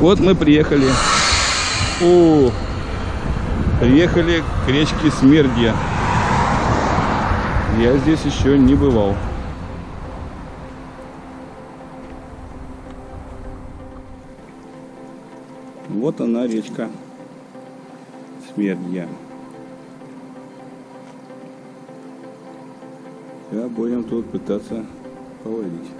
Вот мы приехали. О, приехали к речке Смердья. Я здесь еще не бывал. Вот она речка Смердья. Сейчас будем тут пытаться половить.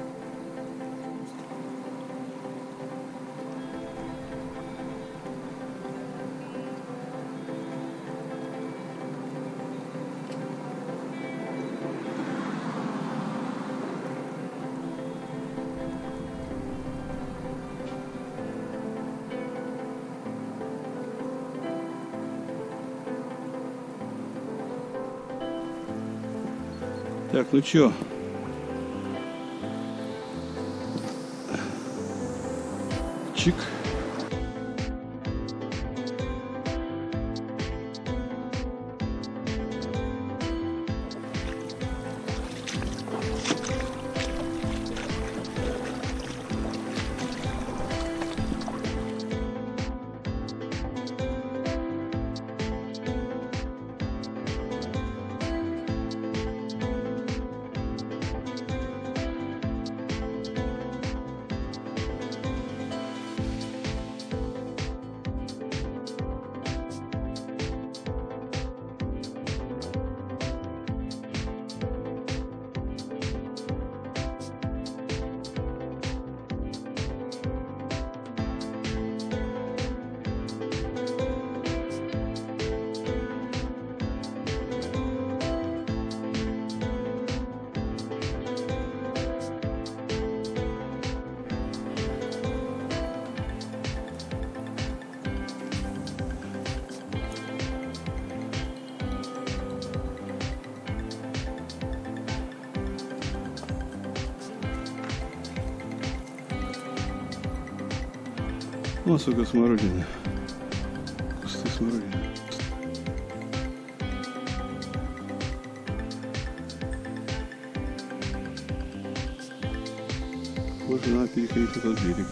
Так, ну чё? Чик. Вот сколько смородины. Кусты смородины. Вот надо переходить этот берег.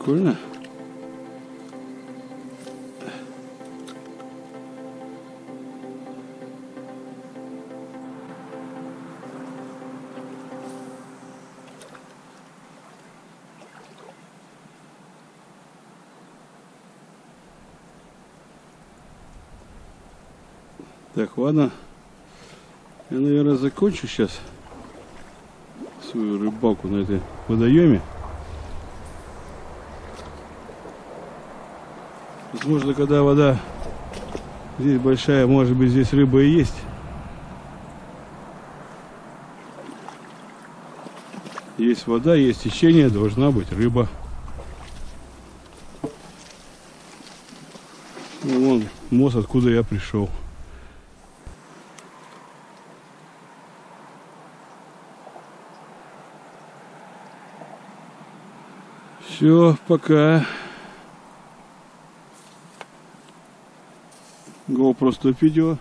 Прикольно. Так, ладно. Я, наверное, закончу сейчас свою рыбалку на этой водоеме. Возможно, когда вода здесь большая, может быть, здесь рыба и есть. Есть вода, есть течение, должна быть рыба. Ну, вон мост, откуда я пришел. Все, пока. Стоп видео.